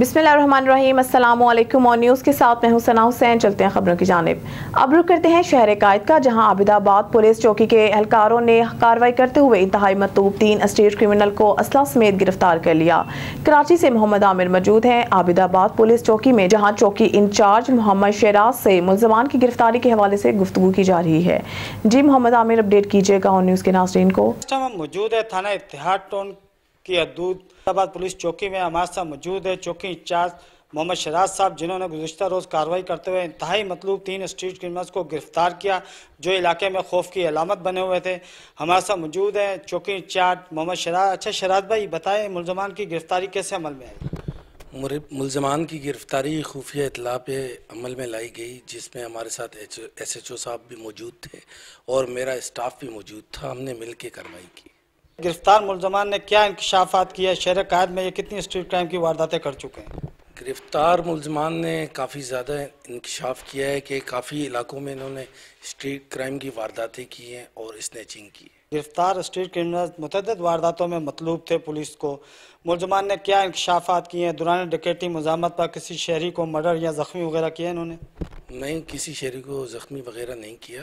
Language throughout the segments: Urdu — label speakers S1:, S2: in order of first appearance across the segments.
S1: بسم اللہ الرحمن الرحیم، السلام علیکم اور نیوز کے ساتھ میں ہوں ثنا حسین، چلتے ہیں خبروں کی جانب۔ اب رک کرتے ہیں شہر قائد کا، جہاں عابد آباد پولیس چوکی کے اہلکاروں نے کاروائی کرتے ہوئے انتہائی مطلوب تین اسٹیٹ کرمنل کو اسلحہ سمیت گرفتار کر لیا۔ کراچی سے محمد عامر موجود ہیں۔ عابد آباد پولیس چوکی میں، جہاں چوکی انچارج محمد شیراز سے ملزمان کی گرفتاری کے حوالے سے گفتگو کی جا رہی ہے۔ جی محمد عامر، اپڈیٹ کیجیے گا اور نیوز کے ناظرین کو۔
S2: موجود ہے تھانہ اتحاد ٹون کی حدود آباد پولیس چوکی میں ہمارے ساتھ موجود ہے چوکی انچارج محمد شراز صاحب جنہوں نے گزشتہ روز کاروائی کرتے ہوئے انتہائی مطلوب تین اسٹریٹ کرمنلز کو گرفتار کیا جو علاقے میں خوف کی علامت بنے ہوئے تھے ہمارے ساتھ موجود ہیں چوکی انچارج محمد شراز اچھا شراز بھائی بتائیں ملزمان کی گرفتاری کیسے عمل میں آئی
S3: ملزمان کی گرفتاری خفیہ اطلاع پہ عمل میں لائی گئی جس میں ہمارے ساتھ ایس ایچ او صاحب بھی موجود تھے اور میرا اسٹاف بھی موجود تھا ہم نے مل کے کاروائی کی
S2: گرفتار ملزمان نے کیا انکشافات کیا شہر قائد میں یہ کتنی اسٹریٹ کرائم کی وارداتیں کر چکے ہیں؟
S3: گرفتار ملزمان نے کافی زیادہ انکشاف کیا ہے کہ کافی علاقوں میں انہوں نے اسٹریٹ کرائم کی وارداتیں کی ہیں اور اسنیچنگ کی ہے
S2: گرفتار اسٹریٹ کرمنل متعدد وارداتوں میں مطلوب تھے پولیس کو۔ ملزمان نے کیا انکشافات کیے ہیں؟ دوران ڈکیٹی مزامت پر کسی شہری کو مرڈر یا زخمی وغیرہ کیا انہوں نے؟
S3: نہیں کسی شہری کو زخمی وغیرہ نہیں کیا۔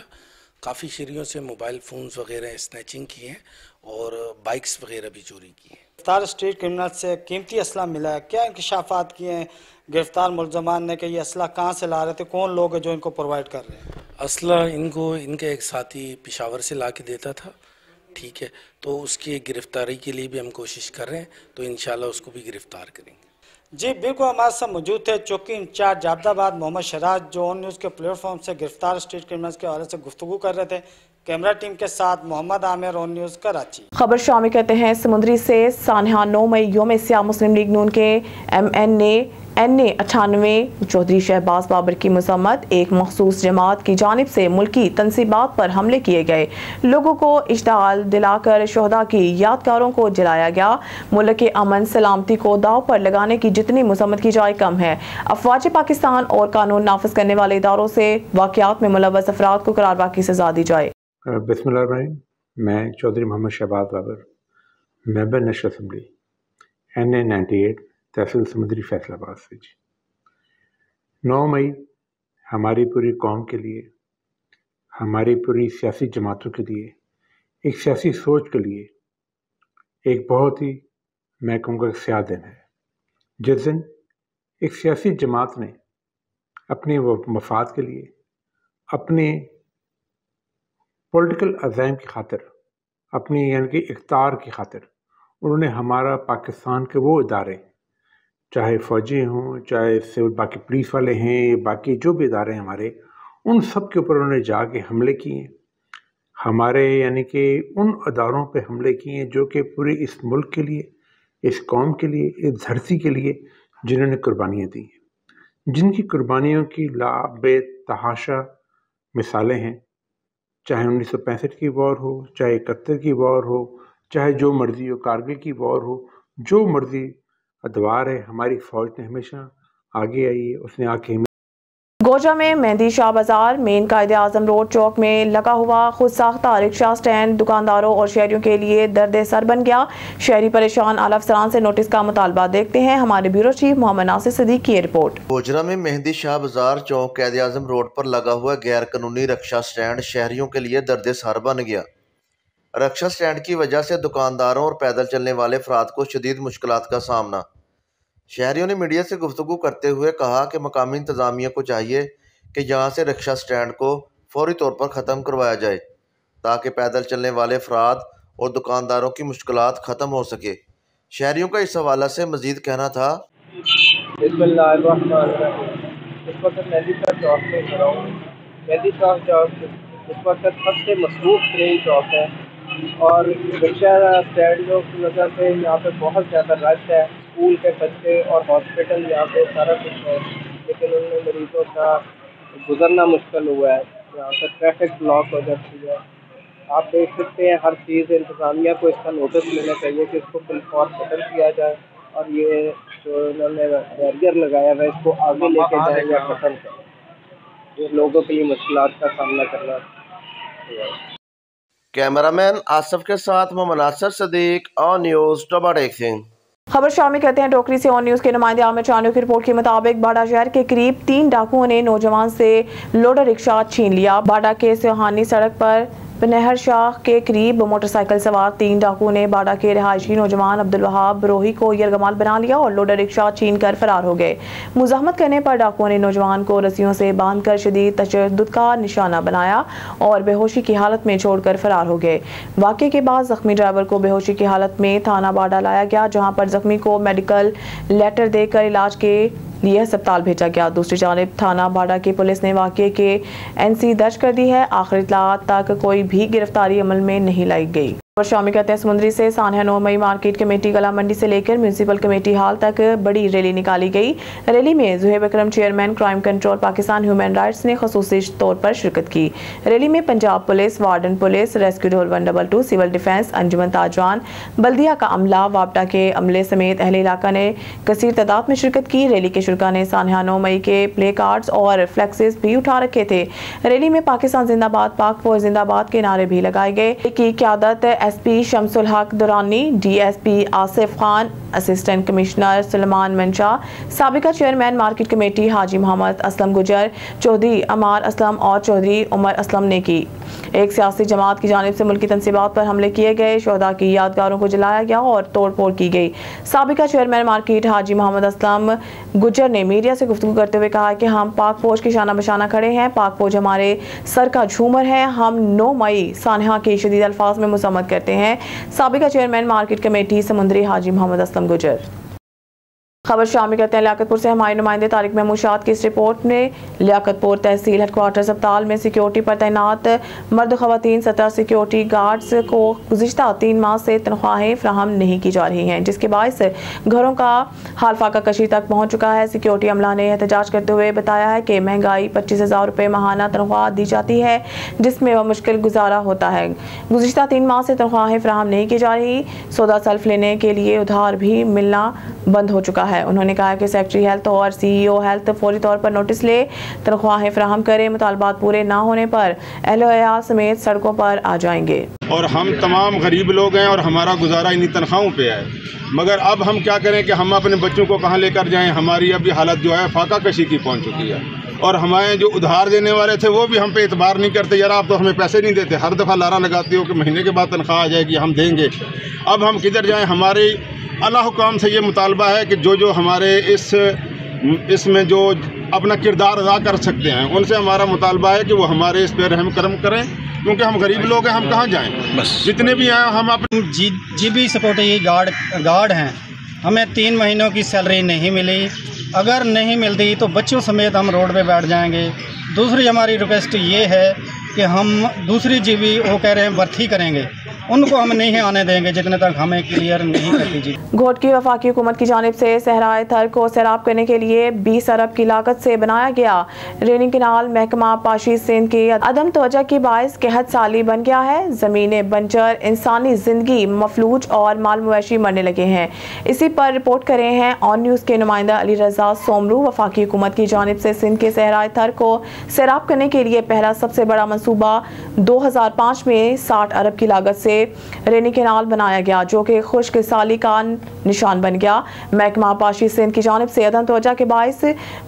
S3: کافی شہریوں سے موبائل فونز وغیرہ اسنیچنگ کی ہیں۔ اور بائکس وغیرہ بھی چوری کی ہیں۔
S2: گرفتار اسٹریٹ کرمنل سے قیمتی اسلحہ ملا ہے۔ کیا انکشافات کیے ہیں؟ گرفتار ملزمان نے کہ یہ اسلحہ کہاں سے لا رہے تھے؟ کون لوگ ہیں جو ان کو پرووائڈ کر رہے ہیں؟
S3: اسلحہ ان کو ان کا ایک ساتھی پشاور سے لا کے دیتا تھا۔ ٹھیک ہے۔ تو اس کی گرفتاری کے لیے بھی ہم کوشش کر رہے ہیں۔ تو انشاءاللہ اس کو بھی گرفتار کریں گے۔
S2: جی بالکل ہمارے ساتھ موجود تھے چوکی انچارج جابد آباد محمد شراج جو آن نیوز کے پلیٹ فارم سے گرفتار اسٹریٹ کرمنلز کے حوالے سے گفتگو کر رہے تھے۔ کیمرہ ٹیم کے ساتھ محمد عامر آن نیوز کراچی۔
S1: خبر شامی کہتے ہیں، سمندری سے سانحہ نو مئی یوم سیاہ مسلم لیگ نون کے M N A N A اٹھانوے، چودھری شہباز بابر کی مذمت، ایک مخصوص جماعت کی جانب سے ملکی تنصیبات پر حملے کیے گئے۔ لوگوں کو اشتعال دلا کر شہدہ کی یادگاروں کو جلایا گیا۔ ملک کے امن سلامتی کو داؤ پر لگانے کی جتنی مذمت کی جائے کم ہے۔ افواج پاکستان اور قانون نافذ کرنے والے اداروں سے واقعات میں ملوث افراد کو قرار باقی سزا دی جائے۔
S4: بسم اللہ الرحمن میں Chaudhry Muhammad Shahbaz Babar. Member national assembly. N A ninety eight, tehsil Samundri Faisalabad سے۔ جی۔ نو مئی، ہماری پوری قوم کے لیے، ہماری پوری سیاسی جماعتوں کے لیے، ایک سیاسی سوچ کے لیے ایک بہت ہی، میں کہوں گا، سیاہ دن ہے۔ جس دن ایک سیاسی جماعت نے اپنے مفاد کے لیے، اپنے پولیٹیکل عزائم کی خاطر، اپنی یعنی کہ اقتار کی خاطر انہوں نے ہمارا پاکستان کے وہ ادارے، چاہے فوجی ہوں، چاہے سول، باقی پولیس والے ہیں، باقی جو بھی ادارے ہیں ہمارے، ان سب کے اوپر انہوں نے جا کے حملے کیے۔ ہیں ہمارے یعنی کہ ان اداروں پہ حملے کیے ہیں جو کہ پورے اس ملک کے لیے، اس قوم کے لیے، اس دھرتی کے لیے جنہوں نے قربانیاں دی ہیں۔ جن کی قربانیوں کی لا بے تحاشا مثالیں ہیں۔ چاہے انیس سو پینسٹھ کی وار ہو، چاہے اکہتر کی وار ہو، چاہے جو مرضی ہو، کارگل کی وار ہو، جو مرضی، ادوار ہے، ہماری فوج نے ہمیشہ آگے آئی ہے، اس نے آ کے
S1: گوجہ میں مہندی شاہ بازار، مین قائد اعظم روڈ چوک میں لگا ہوا خود ساختہ رکشہ سٹینڈ دکانداروں اور شہریوں کے لیے درد سر بن گیا۔ شہری پریشان اعلی افسران سے نوٹس کا مطالبہ دیکھتے ہیں۔ ہمارے بیورو چیف محمد ناصر صدیق کی رپورٹ۔
S5: گوجرہ میں مہندی شاہ بازار چوک قائد اعظم روڈ پر لگا ہوا غیر قانونی رکشہ سٹینڈ شہریوں کے لیے درد سر بن گیا۔ رکشہ سٹینڈ کی وجہ سے دکانداروں اور پیدل چلنے والے افراد کو شدید مشکلات کا سامنا۔ شہریوں نے میڈیا سے گفتگو کرتے ہوئے کہا کہ مقامی انتظامیہ کو چاہیے کہ یہاں سے رکشہ سٹینڈ کو فوری طور پر ختم کروایا جائے تاکہ پیدل چلنے والے افراد اور دکانداروں کی مشکلات ختم ہو سکے۔ شہریوں کا اس حوالہ سے مزید کہنا تھا۔
S6: بسم اللہ الرحمن الرحیم اس وقت مہدی شاہ چوک میں کھڑا ہوں۔ مہدی شاہ چوک اس وقت سب سے مصروف ترین چوک ہے اور رکشہ اسٹینڈ کی وجہ سے یہاں پہ بہت زیادہ رش ہے۔ اسکول کے بچے اور ہاسپٹل یہاں پہ سارا کچھ ہے، لیکن ان میں مریضوں کا گزرنا مشکل ہوا ہے۔ یہاں پہ ٹریفک بلاک ہو جاتی ہے۔ آپ دیکھ سکتے ہیں ہر چیز انتظامیہ کو اس کا نوٹس لینا چاہیے کہ اس کو فل فور ختم کیا جائے اور یہ جو انہوں نے بیریئر لگایا ہے، اس کو آگے لے کے جائیں یا ختم کریں یہ لوگوں کے لیے مشکلات کا سامنا کرنا۔
S5: کیمرہ مین آصف کے ساتھ محمد ناصر صدیق، آن نیوز ٹوبا ٹیک سنگھ۔
S1: خبر شامل کرتے ہیں ٹوکری سے اون نیوز کے نمائندے عامر چانیو کی رپورٹ کے مطابق باڑا شہر کے قریب تین ڈاکوں نے نوجوان سے لوڈر رکشہ چھین لیا۔ باڑا کے سہانی سڑک پر بنہر شاہ کے قریب موٹر سائیکل سوار تین ڈاکو نے باڑا کے رہائشی نوجوان عبدالوہاب روحی کو یرگمال بنا لیا اور لوڈر رکشہ چین کر فرار ہو گئے۔ مزاحمت کرنے پر ڈاکو نے نوجوان کو رسیوں سے باندھ کر شدید تشدد کا نشانہ بنایا اور بے ہوشی کی حالت میں چھوڑ کر فرار ہو گئے۔ واقعے کے بعد زخمی ڈرائیور کو بے ہوشی کی حالت میں تھانہ باڑا لایا گیا، جہاں پر زخمی کو میڈیکل لیٹر دے کر علاج کے لیے ہسپتال بھیجا گیا۔ دوسری جانب، تھانہ بھاڑا کی پولیس نے واقعے کے این سی درج کر دی ہے۔ آخری اطلاعات تک کوئی بھی گرفتاری عمل میں نہیں لائی گئی۔ اور شامی کہتے ہیں۔ سمندری سے سانحہ نو مئی مارکیٹ کمیٹی گلا منڈی سے لے کر میونسپل کمیٹی ہال تک بڑی ریلی نکالی گئی۔ ریلی میں Zohaib Akram chairman, crime control Pakistan human rights نے خصوصی طور پر شرکت کی۔ ریلی میں Punjab police, warden police, rescue ڈھول one double two, civil defence, انجمن تاجوان بلدیہ کا عملہ وابٹا کے عملے سمیت اہل علاقہ نے کثیر تعداد میں شرکت کی۔ ریلی کے شرکا نے سانحہ نو مئی کے پلے کارڈز اور فلیکسز بھی اٹھا رکھے تھے۔ ریلی میں پاکستان زندہ باد، پاک زندہ باد کے نعرے بھی لگائے گئے کی قیادت S P Shams Ulhaq Durrani D S P Asif Khan assistant commissioner Salman Mansha سابقہ چیئرمین مارکیٹ کمیٹی حاجی محمد اسلم گجر چودھری امار اسلم اور چودھری عمر اسلم نے کی ایک سیاسی جماعت کی جانب سے ملکی تنصیبات پر حملے کیے گئے، شہداء کی یادگاروں کو جلایا گیا اور توڑ پھوڑ کی گئی۔ سابقہ چیئرمین مارکیٹ حاجی محمد اسلم گجر نے میڈیا سے گفتگو کرتے ہوئے کہا کہ ہم پاک فوج کے شانہ بشانہ کھڑے ہیں، پاک فوج ہمارے سر کا جھومر ہے، ہم نو مئی سانحہ کی شدید الفاظ میں مذمت کرتے ہیں۔ سابقہ چیئرمین مارکیٹ کمیٹی سمندری حاجی محمد اسلم گجر۔ خبر شامل کرتے ہیں لیاقت پور سے ہمارے نمائندے طارق محمود شاد کی اس رپورٹ میں لیاقت پور تحصیل ہیڈ کوارٹرز اسپتال میں سیکیورٹی پر تعینات۔ مرد خواتین سطح سیکیورٹی گارڈز کو گزشتہ تین ماہ سے تنخواہیں فراہم نہیں کی جا رہی ہیں، جس کے باعث گھروں کا حال فاقہ کشی تک پہنچ چکا ہے۔ سیکیورٹی عملہ نے احتجاج کرتے ہوئے بتایا ہے کہ مہنگائی پچیس ہزار روپے ماہانہ تنخواہ دی جاتی ہے، جس میں وہ مشکل گزارا ہوتا ہے۔ گزشتہ تین ماہ سے تنخواہیں فراہم نہیں کی جا رہی۔ سودا سلف لینے کے لیے ادھار بھی ملنا بند ہو چکا ہے۔ انہوں نے کہا کہ سیکٹری ہیلتھ اور سی ای او ہیلتھ فوری طور پر نوٹس لے، تنخواہیں فراہم کرے مطالبات پورے نہ ہونے پر اہل حیات سمیت سڑکوں پر آ جائیں گے۔
S7: اور ہم تمام غریب لوگ ہیں اور ہمارا گزارا انہی تنخواہوں پہ ہے۔ مگر اب ہم کیا کریں کہ ہم اپنے بچوں کو کہاں لے کر جائیں؟ ہماری ابھی حالت جو ہے فاقہ کشی کی پہنچ چکی ہے۔ اور ہمارے جو ادھار دینے والے تھے وہ بھی ہم پہ اعتبار نہیں کرتے یار آپ تو ہمیں پیسے نہیں دیتے ہر دفعہ لارا لگاتی ہو کہ مہینے کے بعد تنخواہ آ جائے گی ہم دیں گے۔ اب ہم کدھر جائیں؟ ہماری اللہ حکام سے یہ مطالبہ ہے کہ جو جو ہمارے اس اس میں جو اپنا کردار ادا کر سکتے ہیں ان سے ہمارا مطالبہ ہے کہ وہ ہمارے اس پہ رحم کرم کریں کیونکہ ہم غریب لوگ ہیں ہم کہاں جائیں؟ بس۔ جتنے بھی ہیں ہم اپنے
S8: جی جی بھی سپورٹ گارڈ گارڈ ہیں۔ ہمیں تین مہینوں کی سیلری نہیں ملی۔ اگر نہیں ملتی تو بچوں سمیت ہم روڈ پہ بیٹھ جائیں گے۔ دوسری ہماری ریکویسٹ یہ ہے کہ ہم دوسری جیوی وہ کہہ رہے ہیں برتھی کریں گے۔ ان کو ہم نہیں آنے دیں گے جتنے تک ہمیں کلیئر نہیں کرتی جی۔
S1: گھوٹ کی وفاقی حکومت کی جانب سے سہرائے تھر کو سیراب کرنے کے لیے بیس ارب کی لاگت سے بنایا گیا۔ ریننگ کنال محکمہ پاشی سندھ کی عدم توجہ کی باعث قحط سالی بن گیا ہے۔ زمینیں بنجر انسانی زندگی مفلوج اور مال مویشی مرنے لگے ہیں۔ اسی پر رپورٹ کرے ہیں آن نیوز کے نمائندہ علی رضا سومرو۔ وفاقی حکومت کی جانب سے سندھ کے صحرائے تھر کو سیراب کرنے کے لیے پہلا سب سے بڑا منصوبہ دو ہزار پانچ میں ساٹھ ارب کی لاگت سے سے رینی کنال بنایا گیا، جو کہ خوشک سالی کا نشان بن گیا۔ محکمہ پاشی سندھ کی جانب سے عدم توجہ کے باعث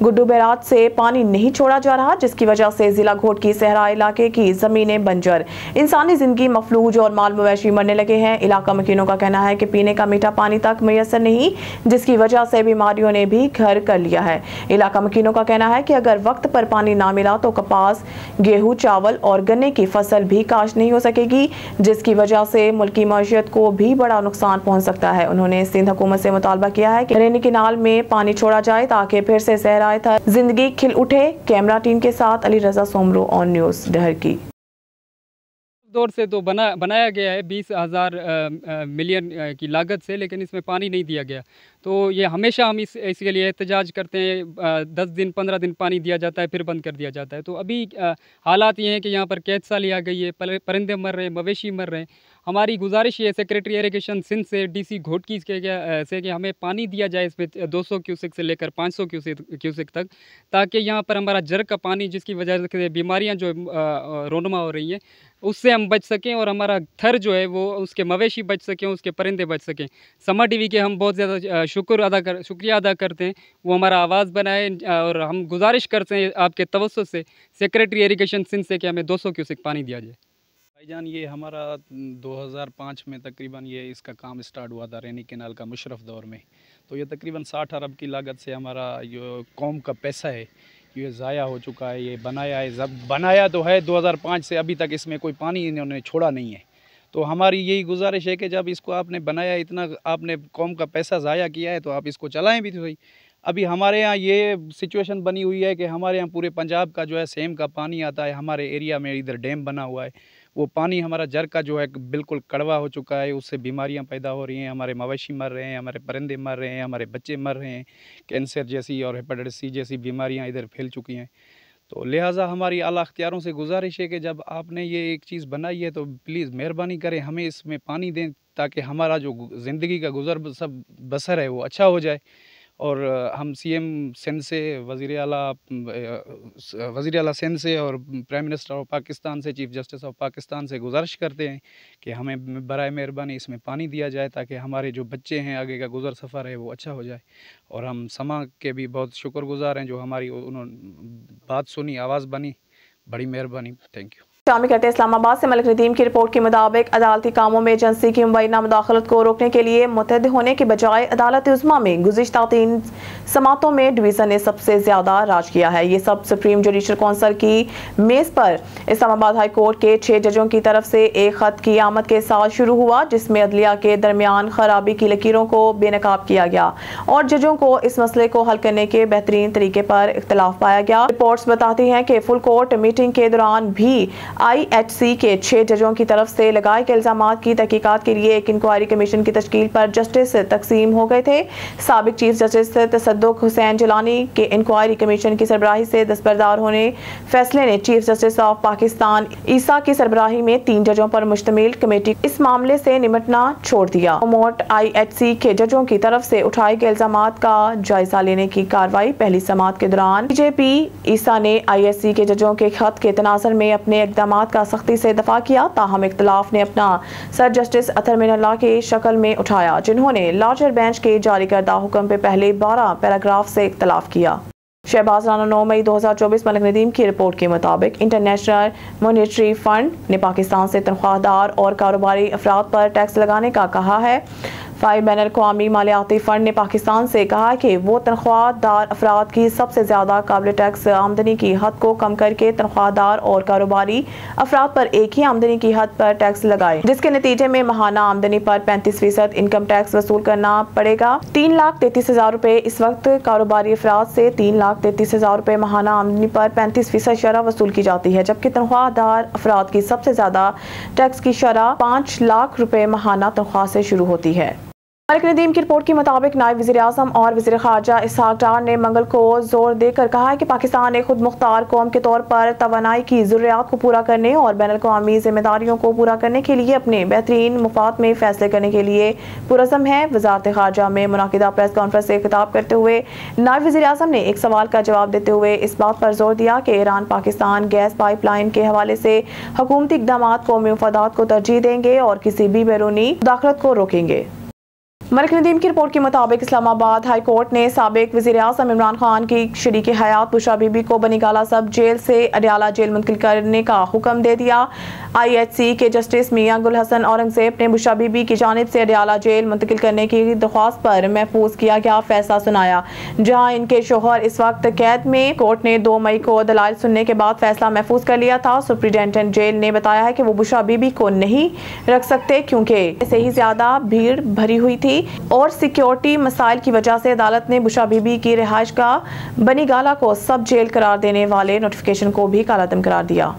S1: گڑو بیرات سے پانی نہیں چھوڑا جا رہا، جس کی وجہ سے زلہ گھوٹ کی سہرہ علاقے کی زمینیں بنجر۔ انسانی زندگی مفلوج اور مال مویشی مرنے لگے ہیں۔ علاقہ مکینوں کا کہنا ہے کہ پینے کا میٹھا پانی تک میسر نہیں، جس کی وجہ سے بیماریوں نے بھی گھر کر لیا ہے۔ علاقہ مکینوں کا کہنا ہے کہ اگر وقت پر پانی نہ ملا تو کپاس گیہو چاول اور گنے کی فصل بھی کاش نہیں ہو سکے گی، جس کی وجہ وجہ سے ملکی معیشت کو بھی بڑا نقصان پہنچ سکتا ہے۔ انہوں نے سندھ حکومت سے مطالبہ کیا ہے کہ رینی کنال میں پانی چھوڑا جائے تاکہ پھر سے سہر آئے تھا۔ زندگی کھل اٹھے۔ کیمرہ ٹیم کے ساتھ علی رضا سومرو آن نیوز ڈہر کی
S9: دور سے تو بنا، بنایا گیا ہے، بیس ہزار ملین کی لاگت سے، لیکن اس میں پانی نہیں دیا گیا۔ تو یہ ہمیشہ ہم اس اس کے لیے احتجاج کرتے ہیں دس دن، پندرہ دن پانی دیا جاتا ہے، پھر بند کر دیا جاتا ہے۔ تو ابھی حالات یہ ہیں کہ یہاں پر قید سا لیا گئی ہے پرندے مر رہے ہیں، مویشی مر رہے ہیں۔ ہماری گزارش یہ سیکریٹری ایریگیشن سندھ سے ڈی سی گھوٹکی سے کہ ہمیں پانی دیا جائے اس میں دو سو کیوسک سے لے کر پانچ سو کیوسک تک، تاکہ یہاں پر ہمارا جر کا پانی جس کی وجہ سے بیماریاں جو رونما ہو رہی ہیں، اس سے ہم بچ سکیں اور ہمارا تھر جو ہے وہ اس کے مویشی بچ سکیں، اس کے پرندے بچ سکیں۔ سما ٹی وی کے ہم بہت زیادہ شکر ادا کر، شکریہ ادا کرتے ہیں۔ وہ ہمارا آواز بنائے اور ہم گزارش کرتے ہیں آپ کے توسط سے سیکریٹری ایریگیشن سندھ سے کہ ہمیں دو سو کیوسک پانی دیا جائے۔
S10: بھائی جان، یہ ہمارا دو ہزار پانچ میں تقریباً یہ اس کا کام اسٹارٹ ہوا تھا رینی کینال کا مشرف دور میں۔ تو یہ تقریباً ساٹھ ارب کی لاگت سے ہمارا جو قوم کا پیسہ ہے، یہ ضائع ہو چکا ہے، یہ بنایا ہے۔ بنایا تو ہے، دو ہزار پانچ سے ابھی تک اس میں کوئی پانی انہوں نے چھوڑا نہیں ہے۔ تو ہماری یہی گزارش ہے کہ جب اس کو آپ نے بنایا، اتنا آپ نے قوم کا پیسہ ضائع کیا ہے تو آپ اس کو چلائیں بھی تو صحیح۔ ابھی ہمارے ہاں یہ سچویشن بنی ہوئی ہے کہ ہمارے ہاں پورے پنجاب کا جو ہے، سیم کا پانی آتا ہے، ہمارے ایریا میں ادھر ڈیم بنا ہوا ہے۔ وہ پانی ہمارا جر کا جو ہے بالکل کڑوا ہو چکا ہے، اس سے بیماریاں پیدا ہو رہی ہیں، ہمارے مویشی مر رہے ہیں، ہمارے پرندے مر رہے ہیں، ہمارے بچے مر رہے ہیں، کینسر جیسی اور ہیپاٹائٹس جیسی بیماریاں ادھر پھیل چکی ہیں۔ تو لہٰذا ہماری اعلیٰ اختیاروں سے گزارش ہے کہ جب آپ نے یہ ایک چیز بنائی ہے تو پلیز مہربانی کریں ہمیں اس میں پانی دیں تاکہ ہمارا جو زندگی کا گزر سب بسر ہے وہ اچھا ہو جائے۔ اور ہم سی ایم سندھ سے، وزیر اعلیٰ وزیر اعلیٰ سندھ سے اور پرائم منسٹر آف پاکستان سے، چیف جسٹس آف پاکستان سے گزارش کرتے ہیں کہ ہمیں برائے مہربانی اس میں پانی دیا جائے تاکہ ہمارے جو بچے ہیں آگے کا گزر سفر ہے وہ اچھا ہو جائے۔ اور ہم سما کے بھی بہت شکر گزار ہیں جو ہماری انہوں بات سنی، آواز بنی، بڑی مہربانی۔ تھینک یو
S1: شامی کرتے اسلام آباد سے ملک ندیم کی رپورٹ کے مطابق عدالتی کاموں میں ایجنسی کی مبینہ مداخلت کو روکنے کے لیے متحد ہونے کے بجائے عدالت عظمہ میں گزشتہ تین سماعتوں میں ڈویژن نے سب سے زیادہ راج کیا ہے۔ یہ سب سپریم جوڈیشل کونسل کی میز پر اسلام آباد ہائی کورٹ کے چھ ججوں کی طرف سے ایک خط کی آمد کے ساتھ شروع ہوا، جس میں عدلیہ کے درمیان خرابی کی لکیروں کو بے نقاب کیا گیا اور ججوں کو اس مسئلے کو حل کرنے کے بہترین طریقے پر اختلاف پایا گیا۔ رپورٹس بتاتی ہیں کہ فل کورٹ میٹنگ کے دوران بھی آئی ایچ سی کے چھ ججوں کی طرف سے لگائے کے الزامات کی تحقیقات کے لیے ایک انکوائری کمیشن کی تشکیل پر جسٹس تقسیم ہو گئے تھے۔ سابق چیف جسٹس تصدق حسین جلانی کے انکوائری کمیشن کی سربراہی سے دستبردار ہونے فیصلے نے chief justice of Pakistan Isa کی سربراہی میں تین ججوں پر مشتمل کمیٹی اس معاملے سے نمٹنا چھوڑ دیا۔ موٹ آئی ایچ سی کے ججوں کی طرف سے اٹھائے گئے الزامات کا جائزہ لینے کی کاروائی پہلی سماعت کے دوران بی جے پی عیسیٰ نے آئی ایس سی کے ججوں کے خط کے تناظر میں اپنے اقدام اقدامات کا سختی سے دفاع کیا، تاہم اختلاف نے اپنا سر جسٹس اتھر مین اللہ کے شکل میں اٹھایا، جنہوں نے لارجر بینچ کے جاری کردہ حکم پہ پہلے بارہ پیراگراف سے اختلاف کیا۔ شہباز رانا نو مئی دو ہزار چوبیس ملک ندیم کی رپورٹ کے مطابق انٹرنیشنل مونیٹری فنڈ نے پاکستان سے تنخواہ دار اور کاروباری افراد پر ٹیکس لگانے کا کہا ہے۔ پائی بین الاقوامی مالیاتی فنڈ نے پاکستان سے کہا کہ وہ تنخواہ دار افراد کی سب سے زیادہ قابل ٹیکس آمدنی کی حد کو کم کر کے تنخواہ دار اور کاروباری افراد پر ایک ہی آمدنی کی حد پر ٹیکس لگائے، جس کے نتیجے میں ماہانہ آمدنی پر پینتیس فیصد انکم ٹیکس وصول کرنا پڑے گا۔ تین لاکھ تینتیس ہزار روپے اس وقت کاروباری افراد سے تین لاکھ تینتیس ہزار روپے ماہانہ آمدنی پر پینتیس فیصد شرح وصول کی جاتی ہے، جبکہ تنخواہ دار افراد کی سب سے زیادہ ٹیکس کی شرح پانچ لاکھ روپے ماہانہ تنخواہ سے شروع ہوتی ہے۔ مالک ندیم کی رپورٹ کے مطابق نائب وزیر اعظم اور وزیر خارجہ اسحاق ڈار نے منگل کو زور دے کر کہا ہے کہ پاکستان ایک خود مختار قوم کے طور پر توانائی کی ضروریات کو پورا کرنے اور بین الاقوامی ذمہ داریوں کو پورا کرنے کے لیے اپنے بہترین مفاد میں فیصلے کرنے کے لیے پرعزم ہے۔ وزارت خارجہ میں منعقدہ پریس کانفرنس سے خطاب کرتے ہوئے نائب وزیر اعظم نے ایک سوال کا جواب دیتے ہوئے اس بات پر زور دیا کہ Iran Pakistan gas pipeline کے حوالے سے حکومتی اقدامات قومی مفادات کو ترجیح دیں گے اور کسی بھی بیرونی داخلت کو روکیں گے۔ ملک ندیم کی رپورٹ کے مطابق اسلام آباد ہائی کورٹ نے سابق وزیر اعظم عمران خان کی شریک حیات بشا بی بی کو بنی گالا سب جیل سے اڈیالہ جیل منتقل کرنے کا حکم دے دیا۔ آئی ایچ سی کے جسٹس میاں گل حسن اورنگزیب نے بشا بی بی کی جانب سے اڈیالہ جیل منتقل کرنے کی درخواست پر محفوظ کیا گیا، فیصلہ سنایا۔ جہاں ان کے شوہر اس وقت قید میں، کورٹ نے دو مئی کو دلائل سننے کے بعد فیصلہ محفوظ کر لیا تھا۔ سپریڈینٹنٹ جیل نے بتایا ہے کہ وہ بشا بی بی کو نہیں رکھ سکتے کیونکہ ایسے ہی زیادہ بھیڑ بھری ہوئی تھی۔ اور سیکیورٹی مسائل کی وجہ سے عدالت نے بشا بی بی کی رہائش کا بنی گالا کو سب جیل قرار دینے والے نوٹیفکیشن کو بھی کالعدم قرار دیا۔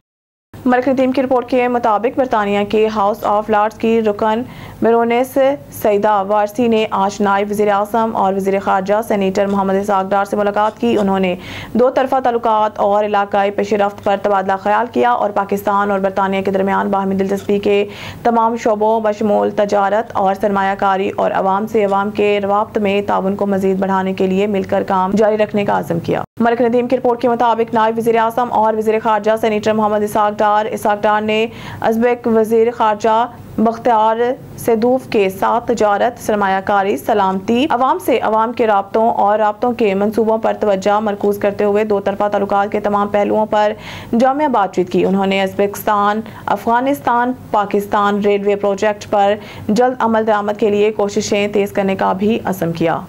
S1: ملک ندیم کی رپورٹ کے مطابق برطانیہ کے ہاؤس آف لارڈز کی رکن میرونیس سیدہ وارسی نے آج نائب وزیر اعظم اور وزیر خارجہ سینیٹر محمد اسحاق ڈار سے ملاقات کی۔ انہوں نے دو طرفہ تعلقات اور علاقائی پیش رفت پر تبادلہ خیال کیا اور پاکستان اور برطانیہ کے درمیان باہمی دلچسپی کے تمام شعبوں، بشمول تجارت اور سرمایہ کاری اور عوام سے عوام کے روابط میں تعاون کو مزید بڑھانے کے لیے مل کر کام جاری رکھنے کا عزم کیا۔ ملک ندیم کی رپورٹ کے مطابق نائب وزیر اعظم اور وزیر خارجہ سینیٹر محمد اسحاق ڈار اسحاق ڈار نے ازبیک وزیر خارجہ بختیار سیدوف کے ساتھ تجارت، سرمایہ کاری، سلامتی، عوام سے عوام کے رابطوں اور رابطوں کے منصوبوں پر توجہ مرکوز کرتے ہوئے دو طرفہ تعلقات کے تمام پہلوؤں پر جامعہ بات چیت کی۔ انہوں نے Uzbekistan, Afghanistan, Pakistan railway project پر جلد عمل درآمد کے لیے کوششیں تیز کرنے کا بھی عزم کیا۔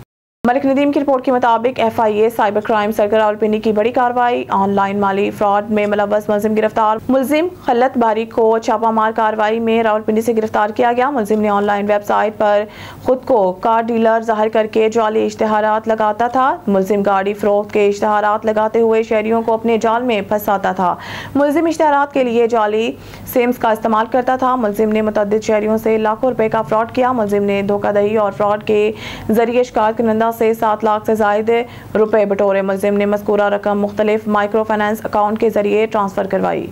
S1: ملک ندیم کی رپورٹ کے مطابق F I A, cyber crime circle Rawalpindi کی بڑی کاروائی آن لائن مالی فراڈ میں ملوث ملزم گرفتار، ملزم خلت باری کو چھاپا مار کاروائی میں راولپنڈی سے گرفتار کیا گیا۔ ملزم نے آن لائن ویب سائٹ پر خود کو کار ڈیلر ظاہر کر کے جعلی اشتہارات لگاتا تھا۔ ملزم گاڑی فروخت کے اشتہارات لگاتے ہوئے شہریوں کو اپنے جال میں پھنساتا تھا۔ ملزم اشتہارات کے لیے جعلی سیمز کا استعمال کرتا تھا۔ ملزم نے متعدد شہریوں سے لاکھوں روپے کا فراڈ کیا۔ ملزم نے دھوکہ دہی اور فراڈ کے ذریعے شکار کنندہ سے سات لاکھ سے زائد روپے بٹورے ملزم نے مذکورہ رقم مختلف مائکرو فائنانس اکاؤنٹ کے ذریعے ٹرانسفر کروائی۔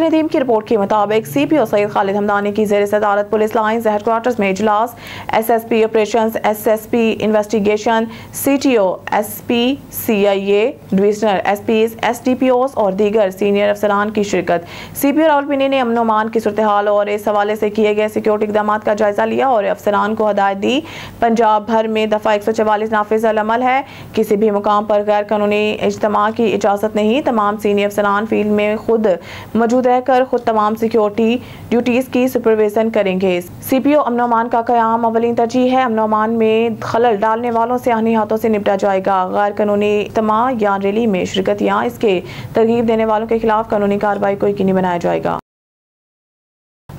S1: ندیم کی رپورٹ کے مطابق سی پی او سید خالد ہمدانی کی زیر صدارت پولیس لائنز ہیڈ کوارٹرز میں اجلاس، S S P operations S S P investigation, C T O, S P, C I A divisional S Ps, S D P Os اور دیگر سینئر افسران کی شرکت۔ سی پی او راولپنی نے امن و مان کی صورتحال اور اس حوالے سے کیے گئے سیکیورٹی اقدامات کا جائزہ لیا اور افسران کو ہدایت دی۔ پنجاب بھر میں دفعہ ایک سو چوالیس نافذ العمل ہے۔ کسی بھی مقام پر غیر قانونی اجتماع کی اجازت نہیں، تمام سینئر افسران فیلڈ میں خود موجود رہ کر خود تمام سیکیورٹی ڈیوٹیز کی سپرویزن کریں گے۔ سی پی او امن امان کا قیام، اولین ترجیح ہے امن امان میں خلل ڈالنے والوں سے آنی ہاتھوں سے نپٹا جائے گا۔ غیر قانونی اجتماع یا ریلی میں شرکت یا اس کے ترغیب دینے والوں کے خلاف قانونی کارروائی کو یقینی بنایا جائے گا۔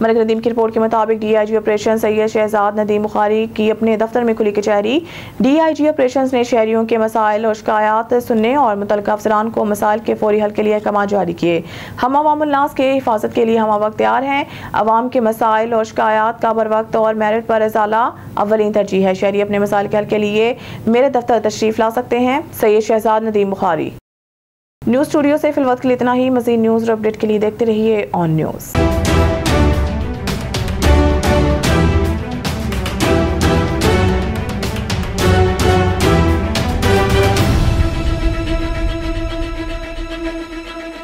S1: ملک ندیم کی رپورٹ کے مطابق D I G operation Syed Shahzad Nadeem Bukhari کی اپنے دفتر میں کھلی کچہری۔ ڈی آئی جی آپریشنز نے شہریوں کے مسائل اور شکایات سننے اور متعلقہ افسران کو مسائل کے فوری حل کے لیے احکامات جاری کیے۔ ہم عوام الناس کے حفاظت کے لیے ہم وقت تیار ہیں۔ عوام کے مسائل اور شکایات کا بر وقت اور میرٹ پر ازالہ اولین ترجیح ہے۔ شہری اپنے مسائل کے حل کے لیے میرے دفتر تشریف لا سکتے ہیں۔ سید شہزاد ندیم بخاری۔ نیوز اسٹوڈیو سے فی الوقت کے لیے اتنا ہی۔ مزید نیوز اور اپڈیٹ کے لیے دیکھتے رہیے آن نیوز۔